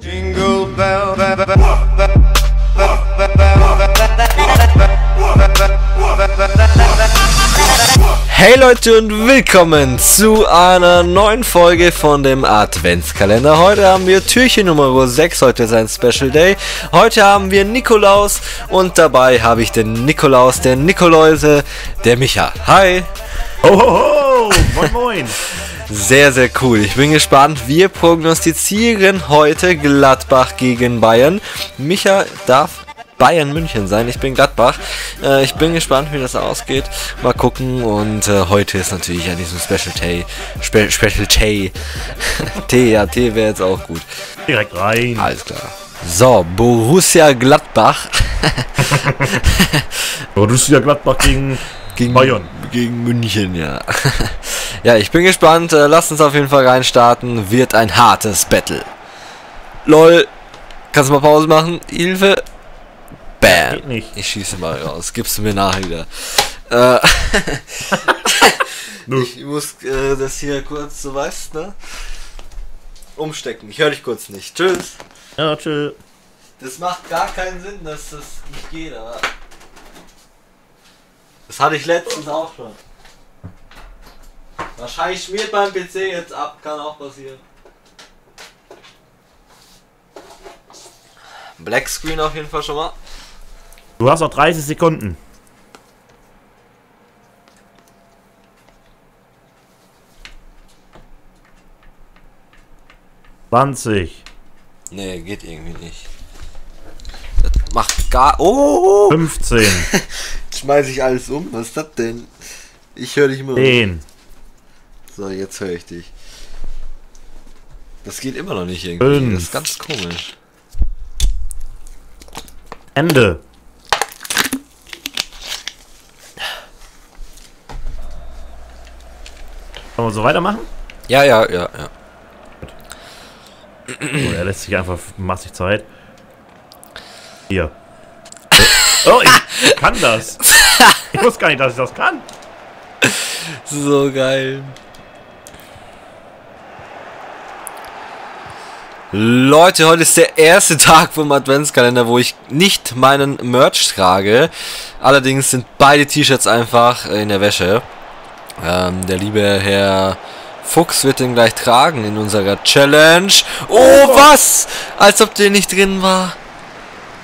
Jingle bell, bell, bell, bell, Hey Leute und willkommen zu einer neuen Folge von dem Adventskalender. Heute haben wir Türchen Nummer 6, heute ist ein Special Day. Heute haben wir Nikolaus und dabei habe ich den Nikolaus, der Nikoläuse, der Micha. Hi! Ho, ho, ho! Moin, moin! Sehr, sehr cool. Ich bin gespannt. Wir prognostizieren heute Gladbach gegen Bayern. Micha darf Bayern München sein. Ich bin Gladbach. Äh, ich bin gespannt, wie das ausgeht. Mal gucken. Und äh, heute ist natürlich an diesem Special Tay. Spe Special Tay. T, ja, T wäre jetzt auch gut. Direkt rein. Alles klar. So, Borussia Gladbach. Borussia Gladbach gegen gegen Bayern. Gegen München, ja. ja, ich bin gespannt. Äh, lasst uns auf jeden Fall reinstarten. Wird ein hartes Battle. Lol. Kannst du mal Pause machen? Hilfe. Bam. Geht nicht. Ich schieße mal raus. Gibst du mir nachher wieder. Äh, ich muss äh, das hier kurz, so weißt, ne? Umstecken. Ich höre dich kurz nicht. Tschüss. Ja, tschö. Das macht gar keinen Sinn, dass das nicht geht, aber. Das hatte ich letztens auch schon. Wahrscheinlich schmiert mein PC jetzt ab, kann auch passieren. Black Screen auf jeden Fall schon mal. Du hast noch 30 Sekunden. Zwanzig, Nee, geht irgendwie nicht. Das macht gar. Oh! 15, Schmeiß ich alles um? Was ist das denn? Ich höre dich immer. 10, So, jetzt höre ich dich. Das geht immer noch nicht irgendwie. Fünf. Das ist ganz komisch. Ende. Wollen wir so weitermachen? Ja, ja, ja, ja. Oh, er lässt sich einfach massig Zeit. Hier. Oh, ich kann das. Ich wusste gar nicht, dass ich das kann. So geil. Leute, heute ist der erste Tag vom Adventskalender, wo ich nicht meinen Merch trage. Allerdings sind beide T-Shirts einfach in der Wäsche. Ähm, der liebe Herr Fuchs wird den gleich tragen in unserer Challenge. Oh, was? Als ob der nicht drin war.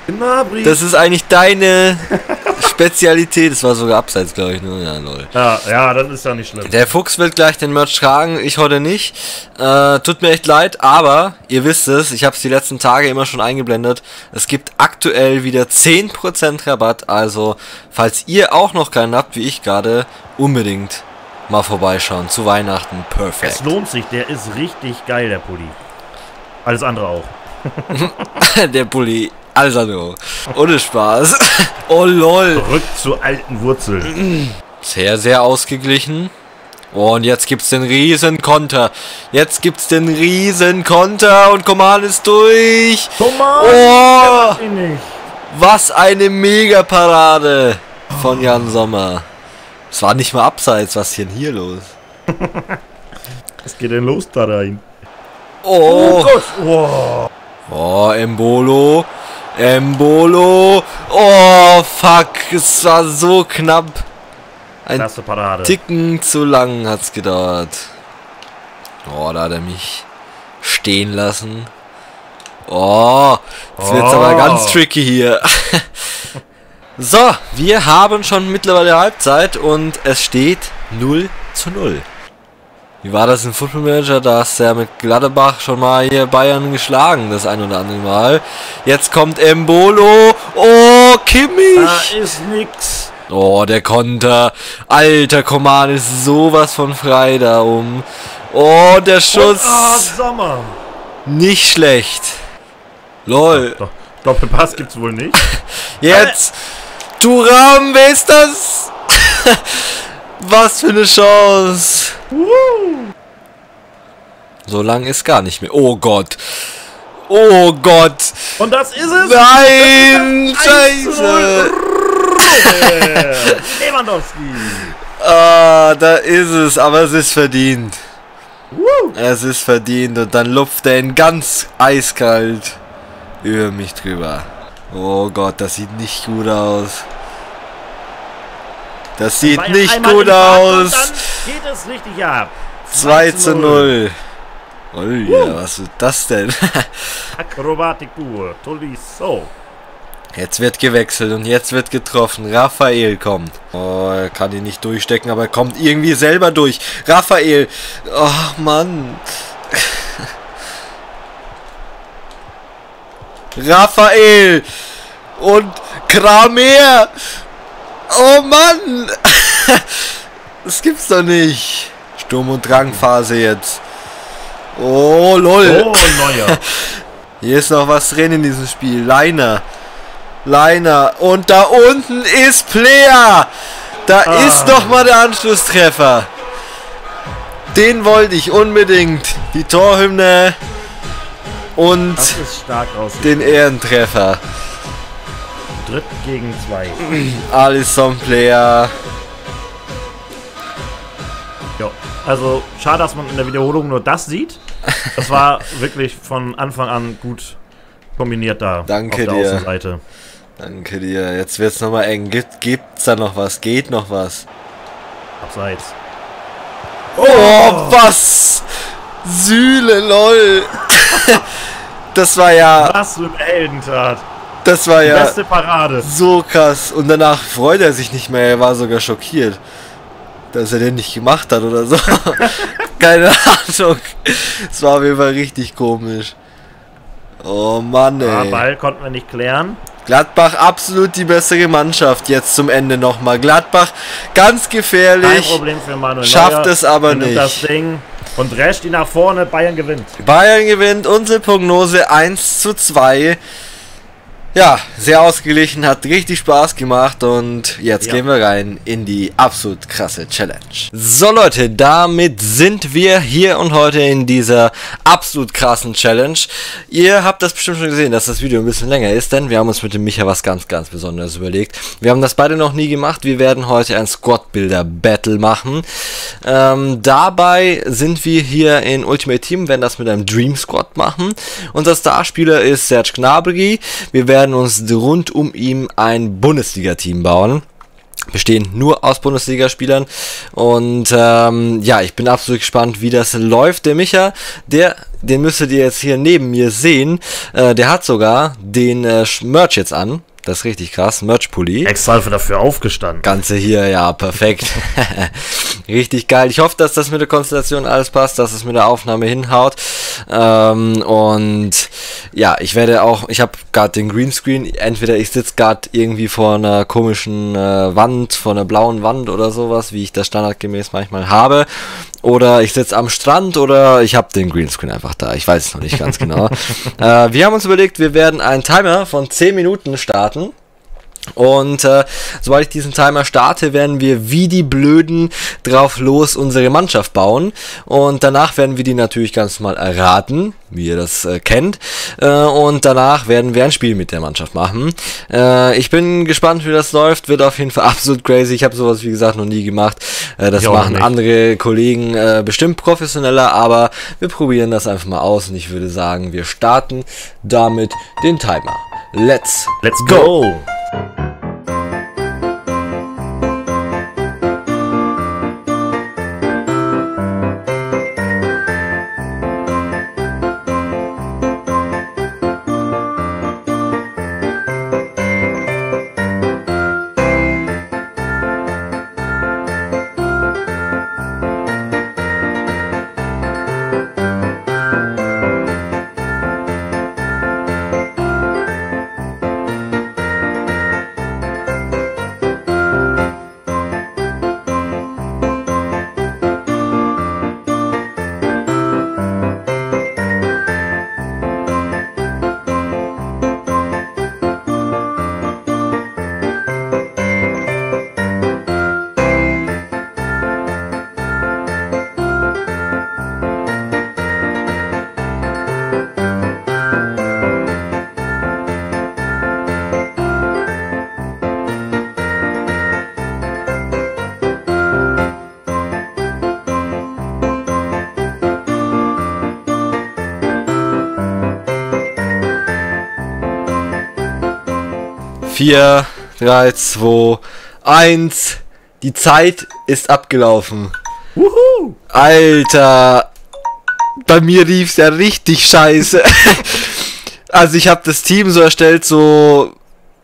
Gnabry. Das ist eigentlich deine Spezialität. Das war sogar abseits, glaube ich. Ne? Ja, lol. Ja, ja, das ist ja nicht schlimm. Der Fuchs wird gleich den Merch tragen, ich heute nicht. Äh, tut mir echt leid, aber ihr wisst es, ich habe es die letzten Tage immer schon eingeblendet. Es gibt aktuell wieder 10% Rabatt, also falls ihr auch noch keinen habt, wie ich gerade, unbedingt mal vorbeischauen. Zu Weihnachten, Es perfekt. lohnt sich, der ist richtig geil, der Pulli. Alles andere auch. Der Pulli, alles andere. Ohne Spaß. Oh lol. Zurück zu alten Wurzeln. Sehr, sehr ausgeglichen. Oh, und jetzt gibt's den riesen Konter. Jetzt gibt's den riesen Konter und Command ist durch. Thomas! Oh, was eine Mega-Parade von Jan Sommer. Es war nicht mal abseits. Was ist denn hier los? Was geht denn los da rein? Oh, Gott! Oh. oh, Embolo. Embolo. Oh, fuck. Es war so knapp. Ein. Ticken zu lang hat's gedauert. Oh, da hat er mich stehen lassen. Oh, jetzt wird's Oh. aber ganz tricky hier. so, wir haben schon mittlerweile Halbzeit und es steht 0 zu 0. Wie war das im Football Manager? Da hast du ja mit Gladbach schon mal hier Bayern geschlagen, das ein oder andere Mal. Jetzt kommt Embolo. Oh, Kimmich. Da ist nix. Oh, der Konter. Alter, Command ist sowas von frei da um. Oh, der Schuss. Ah, Sommer. Nicht schlecht. Lol. Doch, Doppelpass gibt's wohl nicht. Jetzt. Turam, wer ist das? Was für eine Chance. So lang ist gar nicht mehr. Oh Gott. Oh Gott. Und das ist es. Nein. Das ist es. 1 zu 0. Scheiße. Lewandowski. Ah, da ist es. Aber es ist verdient. Es ist verdient und dann lupft er ihn ganz eiskalt über mich drüber. Oh Gott, das sieht nicht gut aus. Das sieht nicht gut aus. Geht es richtig ab. 2 zu 0. Oh ja, was ist das denn? Akrobatik pur. Tolisso. Jetzt wird gewechselt und jetzt wird getroffen. Raphael kommt. Oh, er kann ihn nicht durchstecken, aber er kommt irgendwie selber durch. Raphael. Oh, Mann. Raphael. Und Kramer. Oh, Mann. Das gibt's doch nicht. Sturm- und Drangphase jetzt. Oh, lol. Oh, neuer. Hier ist noch was drin in diesem Spiel. Liner. Liner. Und da unten ist Player. Da Ah. ist noch mal der Anschlusstreffer. Den wollte ich unbedingt. Die Torhymne und den Ehrentreffer. Dritt gegen zwei. Alisson Player. Ja. Also, schade, dass man in der Wiederholung nur das sieht. Das war wirklich von Anfang an gut kombiniert da. Danke auf der dir. Außenseite. Danke dir. Jetzt wird's noch mal eng. Gibt, gibt's da noch was? Geht noch was? Abseits. Oh, was? Sühle, lol. das war ja, Was für eine Heldentat. Das war ja Beste Parade. so krass. Und danach freut er sich nicht mehr. Er war sogar schockiert, dass er den nicht gemacht hat oder so. Keine Ahnung. Es war auf jeden Fall richtig komisch. Oh Mann, Ja, ey. Ball konnten wir nicht klären. Gladbach absolut die bessere Mannschaft jetzt zum Ende nochmal. Gladbach ganz Kein gefährlich. Problem für Manuel schafft Neuer. es aber Er nicht. das Ding und drescht ihn nach vorne. Bayern gewinnt. Bayern gewinnt unsere Prognose 1 zu 2. Ja, sehr ausgeglichen, hat richtig Spaß gemacht und jetzt Ja. gehen wir rein in die absolut krasse Challenge. So Leute, damit sind wir hier und heute in dieser absolut krassen Challenge. Ihr habt das bestimmt schon gesehen, dass das Video ein bisschen länger ist, denn wir haben uns mit dem Micha was ganz, ganz Besonderes überlegt. Wir haben das beide noch nie gemacht. Wir werden heute ein Squad-Builder-Battle machen. Ähm, dabei sind wir hier in Ultimate Team, werden das mit einem Dream Squad machen. Unser Starspieler ist Serge Gnabry. Wir werden uns rund um ihn ein Bundesliga-Team bauen bestehen nur aus Bundesligaspielern und ähm, ja, ich bin absolut gespannt, wie das läuft. Der Micha, der, den müsstet ihr jetzt hier neben mir sehen, äh, der hat sogar den äh, Merch jetzt an. Das ist richtig krass, Merch-Pulli. Extra dafür aufgestanden. Ganze hier, ja, perfekt. Richtig geil. Ich hoffe, dass das mit der Konstellation alles passt, dass es mit der Aufnahme hinhaut. Ähm, und ja, ich werde auch, ich habe gerade den Greenscreen, entweder ich sitze gerade irgendwie vor einer komischen äh, Wand, vor einer blauen Wand oder sowas, wie ich das standardgemäß manchmal habe. Oder ich sitze am Strand oder ich habe den Greenscreen einfach da. Ich weiß es noch nicht ganz genau. äh, wir haben uns überlegt, wir werden einen Timer von 10 Minuten starten. Und äh, sobald ich diesen Timer starte, werden wir wie die Blöden drauf los unsere Mannschaft bauen. Und danach werden wir die natürlich ganz mal erraten, wie ihr das äh, kennt. Äh, und danach werden wir ein Spiel mit der Mannschaft machen. Äh, ich bin gespannt, wie das läuft. Wird auf jeden Fall absolut crazy. Ich habe sowas, wie gesagt, noch nie gemacht. Äh, das auch machen andere Kollegen äh, bestimmt professioneller, aber wir probieren das einfach mal aus. Und ich würde sagen, wir starten damit den Timer. Let's Let's go. 4, 3, 2, 1. Die Zeit ist abgelaufen. Wuhu! Alter. Bei mir lief's ja richtig scheiße. also ich habe das Team so erstellt, so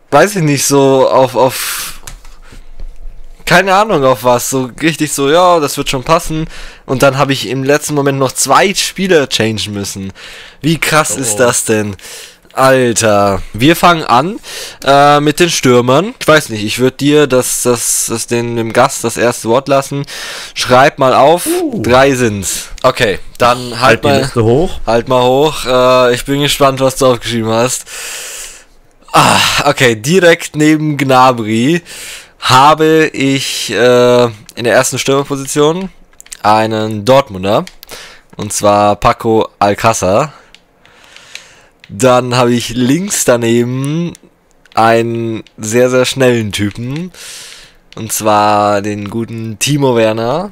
weiß ich nicht, so auf auf keine Ahnung auf was, so richtig so, ja, das wird schon passen. Und dann habe ich im letzten Moment noch zwei Spieler changen müssen. Wie krass Oh. ist das denn? Alter, wir fangen an äh, mit den Stürmern. Ich weiß nicht, ich würde dir das, das, das den, dem Gast das erste Wort lassen. Schreib mal auf. Uh. Drei sind's. Okay, dann halt, Halt mal, hoch. halt mal hoch. Äh, ich bin gespannt, was du aufgeschrieben hast. Ah, okay, direkt neben Gnabry habe ich äh, in der ersten Stürmerposition einen Dortmunder. Und zwar Paco Alcázar. Dann habe ich links daneben einen sehr, sehr schnellen Typen. Und zwar den guten Timo Werner.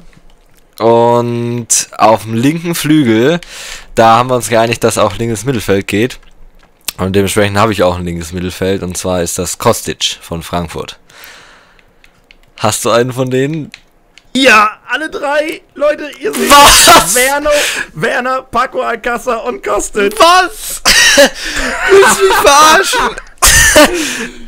Und auf dem linken Flügel, da haben wir uns geeinigt, dass auch linkes Mittelfeld geht. Und dementsprechend habe ich auch ein linkes Mittelfeld. Und zwar ist das Kostic von Frankfurt. Hast du einen von denen? Ja, alle drei. Leute, ihr seht Was? Werner, Werner, Paco Alcázar und Kostic. Was? Willst du mich verarschen?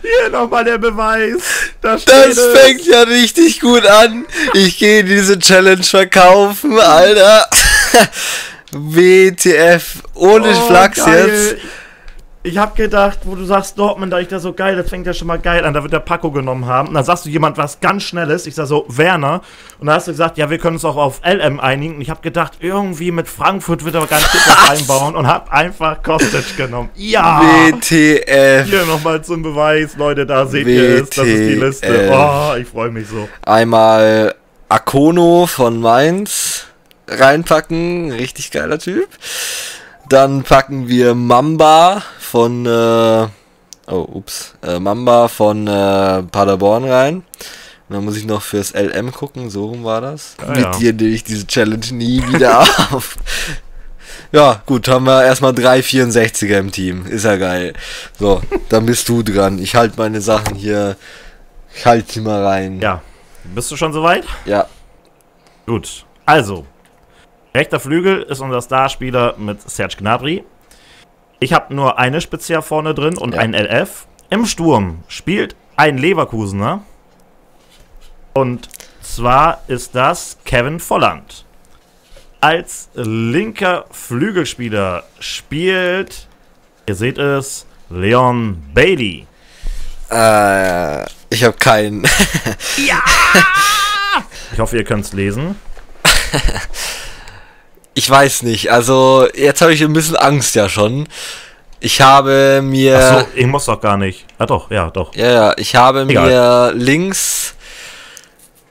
Hier nochmal der Beweis. Das es. fängt ja richtig gut an. Ich gehe diese Challenge verkaufen, Alter. WTF. Ohne Oh, Flachs geil. jetzt. Ich hab gedacht, wo du sagst Dortmund, da ich da so geil, das fängt ja schon mal geil an, da wird der Paco genommen haben. Und dann sagst du jemand was ganz Schnelles, ich sag so, Werner. Und dann hast du gesagt, ja, wir können uns auch auf LM einigen. Und ich hab gedacht, irgendwie mit Frankfurt wird aber ganz gut was einbauen und hab einfach Kostic genommen. Ja! WTF. Hier nochmal zum Beweis, Leute, da seht ihr es, das ist die Liste. WTF. Oh, ich freue mich so. Einmal Akono von Mainz reinpacken. Richtig geiler Typ. Dann packen wir Mamba von, äh, oh, ups, äh, Mamba von äh, Paderborn rein. Und dann muss ich noch fürs LM gucken, so rum war das. Ah, Mit ja. dir nehme ich diese Challenge nie wieder auf. Ja, gut, haben wir erstmal drei 64er im Team. Ist ja geil. So, dann bist du dran. Ich halte meine Sachen hier, ich halte sie mal rein. Ja, bist du schon soweit? ja. Gut, also, rechter Flügel ist unser Starspieler mit Serge Gnabry. Ich habe nur eine Spitze vorne drin und Ja. ein LF. Im Sturm spielt ein Leverkusener. Und zwar ist das Kevin Volland. Als linker Flügelspieler spielt, ihr seht es, Leon Bailey. Äh, ich habe keinen. Ich hoffe, ihr könnt es lesen. ich weiß nicht. Also, jetzt habe ich ein bisschen Angst ja schon. Ich habe mir. Achso, ich muss doch gar nicht. Ah doch, ja, doch. Ja, ja, ich habe Egal. mir links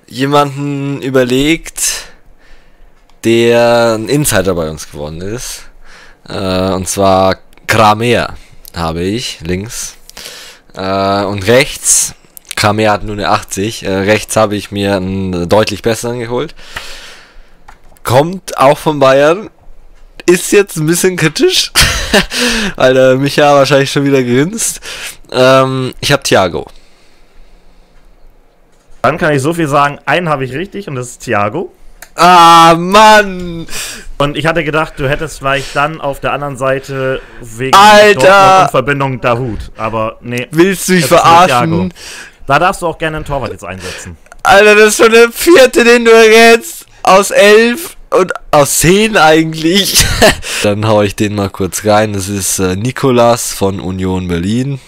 jemanden überlegt, der ein Insider bei uns geworden ist. Äh, und zwar Kramer habe ich links. Äh, und rechts, Kramer hat nur eine 80, äh, rechts habe ich mir einen deutlich besseren geholt. Kommt auch von Bayern. Ist jetzt ein bisschen kritisch, weil der Micha wahrscheinlich schon wieder grinst. Ähm, ich habe Thiago. Dann kann ich so viel sagen, einen habe ich richtig und das ist Thiago. Ah, Mann! Und ich hatte gedacht, du hättest vielleicht dann auf der anderen Seite wegen Alter! Dortmund und Verbindung Dahut. Aber nee. Willst du mich verarschen? Da darfst du auch gerne einen Torwart jetzt einsetzen. Alter, das ist schon der vierte, den du jetzt aus elf und aus zehn eigentlich. Dann hau ich den mal kurz rein. Das ist äh, Nikolas von Union Berlin.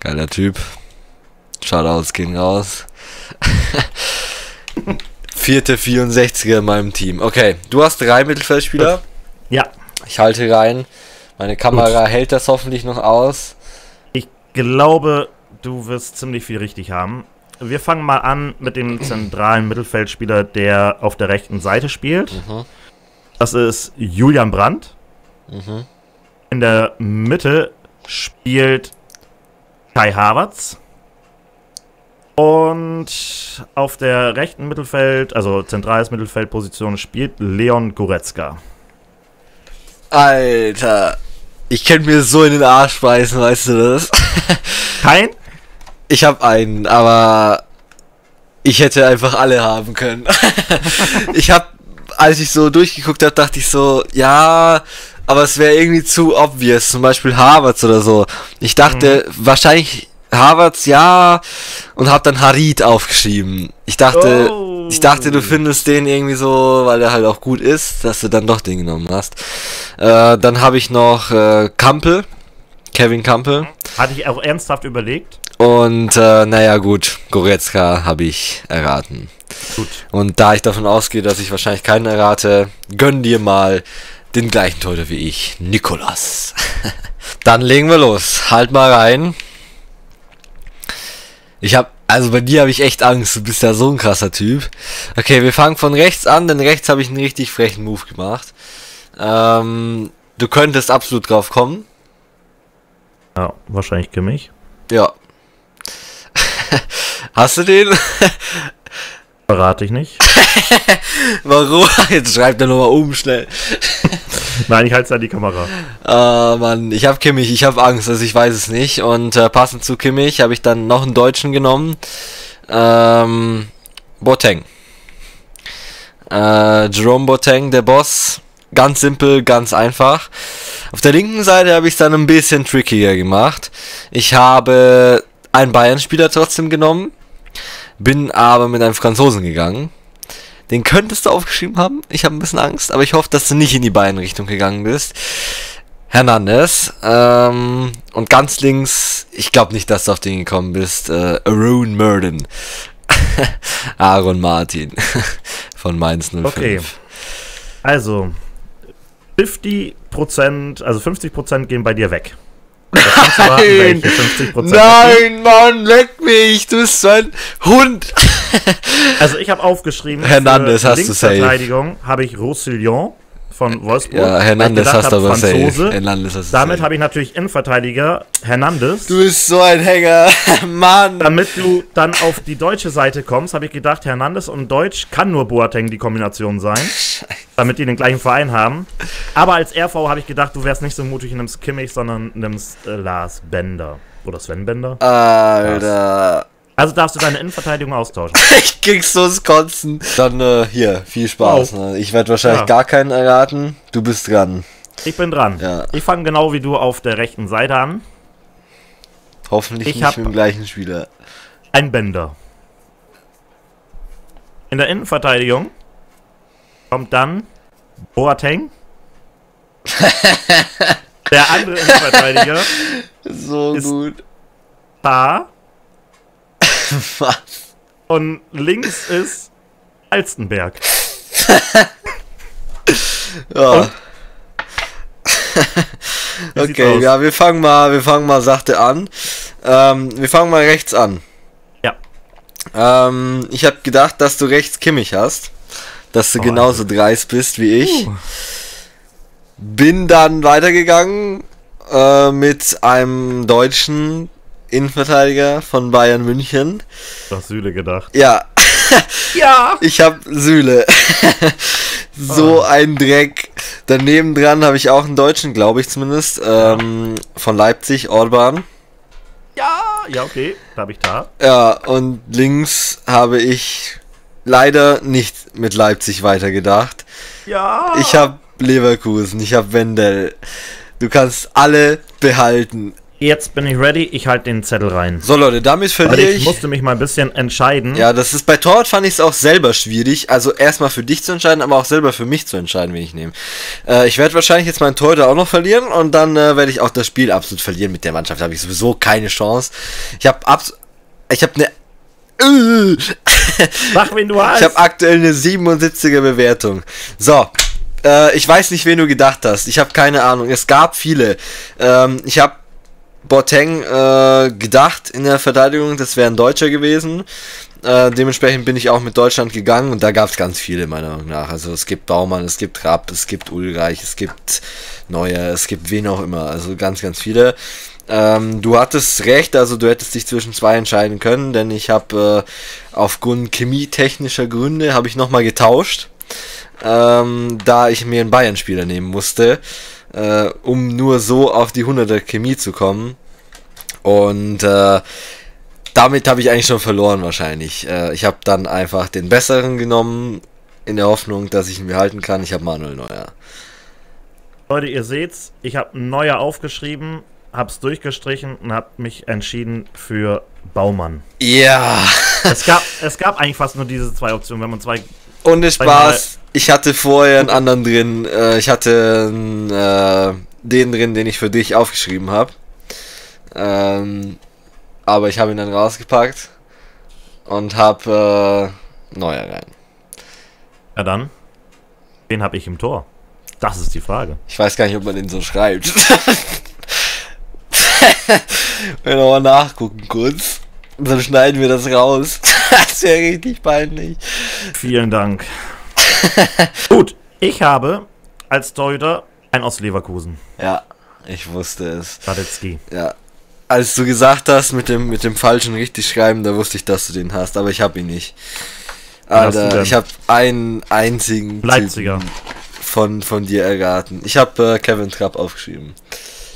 Geiler Typ. Shoutouts gehen raus. Vierte 64er in meinem Team. Okay, du hast drei Mittelfeldspieler. Ja, Ich halte rein. Meine Kamera hält das hoffentlich noch aus. ich glaube, du wirst ziemlich viel richtig haben. Wir fangen mal an mit dem zentralen Mittelfeldspieler, der auf der rechten Seite spielt. Mhm. Das ist Julian Brandt. Mhm. In der Mitte spielt Kai Havertz. Und auf der rechten Mittelfeld, also zentrales Mittelfeldposition, spielt Leon Goretzka. Alter. Ich könnte mir so in den Arsch beißen, weißt du das? Kein, Ich habe einen, aber ich hätte einfach alle haben können. ich habe, als ich so durchgeguckt habe, dachte ich so, ja, aber es wäre irgendwie zu obvious, zum Beispiel Harvards oder so. Ich dachte, wahrscheinlich Harvards ja und habe dann Harid aufgeschrieben. Ich dachte, Oh. ich dachte, du findest den irgendwie so, weil er halt auch gut ist, dass du dann doch den genommen hast. Äh, dann habe ich noch äh, Kampel, Kevin Kampel. Hatte ich auch ernsthaft überlegt. Und äh, naja gut, Goretzka habe ich erraten. Gut. Und da ich davon ausgehe, dass ich wahrscheinlich keinen errate, gönn dir mal den gleichen Torhüter wie ich, Nikolas. Dann legen wir los. Halt mal rein. Ich hab, also bei dir habe ich echt Angst. Du bist ja so ein krasser Typ. Okay, wir fangen von rechts an, denn rechts habe ich einen richtig frechen Move gemacht. Ähm, du könntest absolut drauf kommen. Ja, wahrscheinlich Kimmich. Ja. Hast du den? Verrate ich nicht. Warum? Jetzt schreibt er nochmal um schnell. Nein, ich halte es an die Kamera. Ah, Mann, ich hab Kimmich, ich hab Angst, also ich weiß es nicht. Und äh, passend zu Kimmich habe ich dann noch einen Deutschen genommen. Ähm, Boateng. Äh, Jerome Boateng, der Boss. Ganz simpel, ganz einfach. Auf der linken Seite habe ich es dann ein bisschen trickier gemacht. Ich habe einen Bayern-Spieler trotzdem genommen, bin aber mit einem Franzosen gegangen. Den könntest du aufgeschrieben haben. Ich habe ein bisschen Angst, aber ich hoffe, dass du nicht in die Bayern-Richtung gegangen bist. Hernandez. Ähm, und ganz links, ich glaube nicht, dass du auf den gekommen bist. Äh, Arun Murden. Aaron Martin von Mainz 05. Okay. Also, 50%, also 50% gehen bei dir weg. Nein! welche 50% weggehen. Nein, Mann, leck mich, du bist so ein Hund. Also ich habe aufgeschrieben, Hernandez für hast du safe. Linksverteidigung habe ich Roussillon von Wolfsburg. Ja, Hernandez hast du aber. Franzose. Hernandez Damit habe ich natürlich Innenverteidiger Hernandez. Du bist so ein Hänger, Mann. Damit du dann auf die deutsche Seite kommst, habe ich gedacht, Hernandez und Deutsch kann nur Boateng die Kombination sein, damit die den gleichen Verein haben. Aber als RV habe ich gedacht, du wärst nicht so mutig und nimmst Kimmich, sondern nimmst äh, Lars Bender. Oder Sven Bender. Alter. Also darfst du deine Innenverteidigung austauschen. Ich krieg's so ins Kotzen. Dann äh, hier, viel Spaß. Wow. Ne? Ich werde wahrscheinlich Ja. gar keinen erraten. Du bist dran. Ich bin dran. Ja. Ich fange genau wie du auf der rechten Seite an. Hoffentlich Ich nicht hab- mit dem gleichen Spieler. Ein Bender. In der Innenverteidigung kommt dann Boateng. der andere Innenverteidiger So Ist- gut. Tar. Was? Und links ist Alstenberg. Ja. Okay, ja, wir fangen mal, wir fangen mal sachte an. Ähm, wir fangen mal rechts an. Ja. Ähm, ich habe gedacht, dass du rechts Kimmich hast. Dass du Oh, genauso dreist bist wie ich. Uh. Bin dann weitergegangen äh, mit einem deutschen Innenverteidiger von Bayern München. Du hast Süle gedacht. Ja, Ja! ich hab Süle. so ein Dreck. Daneben dran habe ich auch einen Deutschen, glaube ich zumindest. Ähm, von Leipzig, Orban. Ja! Ja, okay. Da habe ich Tar. Ja, und links habe ich leider nicht mit Leipzig weitergedacht. Ja! Ich habe Leverkusen, ich habe Wendell. Du kannst alle behalten. Jetzt bin ich ready. Ich halte den Zettel rein. So Leute, damit verliere ich ich. musste mich mal ein bisschen entscheiden. Ja, das ist bei Torwart fand ich es auch selber schwierig. Also erstmal für dich zu entscheiden, aber auch selber für mich zu entscheiden, wen ich nehme. Äh, ich werde wahrscheinlich jetzt meinen Torhüter auch noch verlieren und dann äh, werde ich auch das Spiel absolut verlieren. Mit der Mannschaft habe ich sowieso keine Chance. Ich habe abs ich habe eine. Sag, wen du hast. ich habe aktuell eine 77er Bewertung. So, äh, ich weiß nicht, wen du gedacht hast. Ich habe keine Ahnung. Es gab viele. Ähm, ich habe Boateng äh, gedacht in der Verteidigung, das wäre ein Deutscher gewesen. Äh, dementsprechend bin ich auch mit Deutschland gegangen und da gab es ganz viele meiner Meinung nach. Also es gibt Baumann, es gibt Rapp, es gibt Ulreich, es gibt Neuer, es gibt wen auch immer. Also ganz, ganz viele. Ähm, du hattest recht, also du hättest dich zwischen zwei entscheiden können, denn ich habe äh, aufgrund chemietechnischer Gründe habe ich nochmal getauscht, ähm, da ich mir einen Bayern-Spieler nehmen musste, äh, um nur so auf die 100er Chemie zu kommen. Und äh, damit habe ich eigentlich schon verloren wahrscheinlich. Äh, ich habe dann einfach den besseren genommen, in der Hoffnung, dass ich ihn behalten kann. Ich habe Manuel Neuer. Leute, ihr seht's, ich habe Neuer aufgeschrieben, hab's durchgestrichen und hab mich entschieden für Baumann. Ja. Es gab, es gab eigentlich fast nur diese zwei Optionen, wenn man zwei. Ohne Spaß. Ich hatte vorher einen anderen drin. Äh, ich hatte äh, den drin, den ich für dich aufgeschrieben habe. Ähm, aber ich habe ihn dann rausgepackt und habe äh, Neuer rein. Ja dann, wen habe ich im Tor? Das ist die Frage. Ich weiß gar nicht, ob man den so schreibt. Wenn wir mal nachgucken kurz. Dann schneiden wir das raus. das wäre richtig peinlich. Vielen Dank. Gut, ich habe als Torhüter ein aus Leverkusen. Ja, ich wusste es. Radetzky. Ja. Als du gesagt hast, mit dem, mit dem falschen richtig schreiben, da wusste ich, dass du den hast, aber ich habe ihn nicht. Alter, ich habe einen einzigen Leipziger. Typen von, von dir erraten. Ich habe äh, Kevin Trapp aufgeschrieben.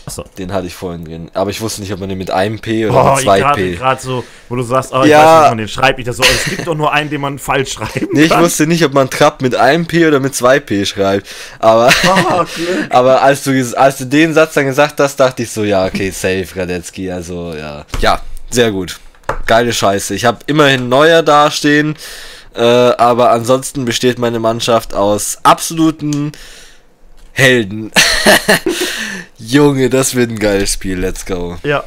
Achso. Den hatte ich vorhin drin. Aber ich wusste nicht, ob man den mit einem P oder Oh, mit ich zwei gerade P. gerade so, wo du sagst, oh, ich Ja. weiß nicht, man den schreibt. Ich das so, es gibt doch nur einen, den man falsch schreibt. Nee, ich wusste nicht, ob man Trapp mit einem P oder mit zwei P schreibt. Aber, Oh, aber als, du, als du den Satz dann gesagt hast, dachte ich so, ja, okay, safe, Radetzky. Also, ja. Ja, sehr gut. Geile Scheiße. Ich habe immerhin Neuer dastehen. Äh, aber ansonsten besteht meine Mannschaft aus absoluten Helden. Junge, das wird ein geiles Spiel. Let's go. Ja.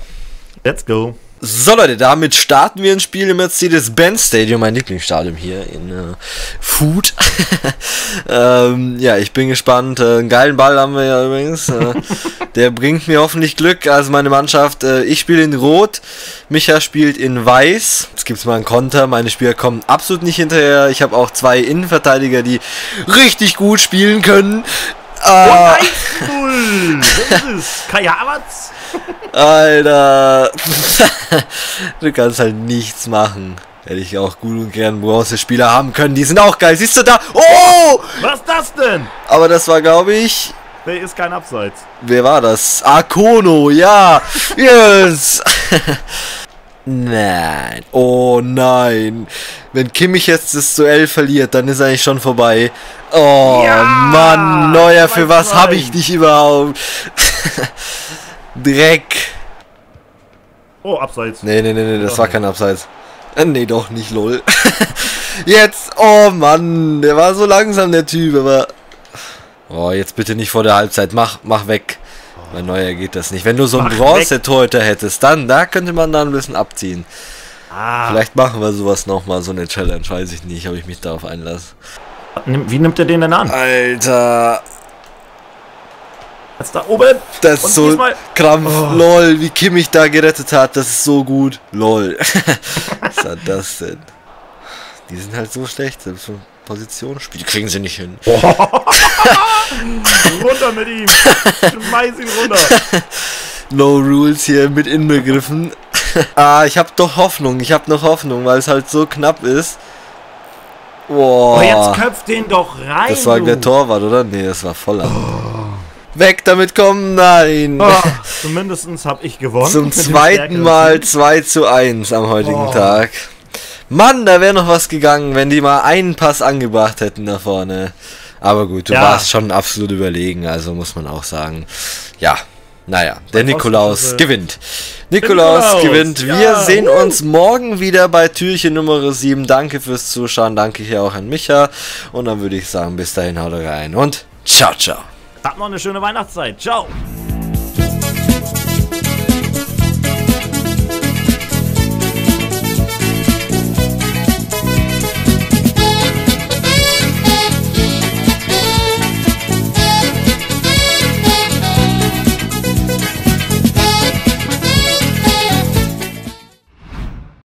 Let's go. So Leute, damit starten wir ein Spiel im Mercedes-Benz Stadium, mein Lieblingsstadion hier in äh, Food. ähm, ja, ich bin gespannt. Äh, einen geilen Ball haben wir ja übrigens. Äh, der bringt mir hoffentlich Glück. Also meine Mannschaft, äh, ich spiele in Rot, Micha spielt in Weiß. Jetzt gibt's mal einen Konter. Meine Spieler kommen absolut nicht hinterher. Ich habe auch zwei Innenverteidiger, die richtig gut spielen können. Ah, 1-0. Wer ist es? Kai Havertz? Alter. du kannst halt nichts machen. Hätte ich auch gut und gern Bronzespieler haben können. Die sind auch geil. Siehst du da? Oh! Was ist das denn? Aber das war, glaube ich. Der ist kein Abseits. Wer war das? Akono, ja. Yes. nein. Oh nein. Wenn Kimmich jetzt das Duell verliert, dann ist eigentlich schon vorbei. Oh Ja, Mann, Neuer, für 2-2. was habe ich dich überhaupt? Dreck. Oh, Abseits. Nee, nee, nee, nee, das Doch war kein Abseits. Äh, nee, doch nicht, lol. jetzt, oh Mann, der war so langsam, der Typ, aber... Oh, jetzt bitte nicht vor der Halbzeit, mach, mach weg. Bei Neuer geht das nicht. Wenn du so einen Bronze-Torhüter hättest, dann, da könnte man dann ein bisschen abziehen. Ah, Vielleicht machen wir sowas nochmal, so eine Challenge, weiß ich nicht, ob ich mich darauf einlasse. wie nimmt er den denn an? Alter, Jetzt da oben. das ist so diesmal- Krampf, Oh. lol, wie Kimmich da gerettet hat, das ist so gut, lol. Was war das denn? Die sind halt so schlecht, selbst für Positionsspiel, kriegen sie nicht hin. Runter mit ihm. Schmeiß ihn runter. No Rules hier mit inbegriffen. ah, ich habe doch Hoffnung, ich habe noch Hoffnung, weil es halt so knapp ist. Boah. Oh, jetzt köpft den doch rein. das war du. der Torwart, oder? Nee, das war voller. Weg damit kommen, nein. Oh, zumindest habe ich gewonnen. Zum zweiten Mal Team. 2 zu 1 am heutigen Oh. Tag. Mann, da wäre noch was gegangen, wenn die mal einen Pass angebracht hätten da vorne. Aber gut, du Ja. warst schon absolut überlegen, also muss man auch sagen. Ja, naja, der Nikolaus gewinnt. Nikolaus, Nikolaus, gewinnt. Wir ja, sehen uns morgen wieder bei Türchen Nummer 7. Danke fürs Zuschauen, danke hier auch an Micha. Und dann würde ich sagen, bis dahin haut rein und ciao, ciao. Habt noch eine schöne Weihnachtszeit. Ciao.